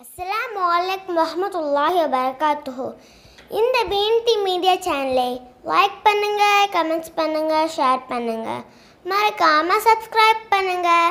அஸ்ஸலாமு அலைக்கும் வரஹ்மத்துல்லாஹி வபரகாத்துஹு இந்த பிஎன்டி மீடியா சேனலை லைக் பண்ணுங்கள் கமெண்ட்ஸ் பண்ணுங்கள் ஷேர் பண்ணுங்கள் மறக்காமல் சப்ஸ்கிரைப் பண்ணுங்கள்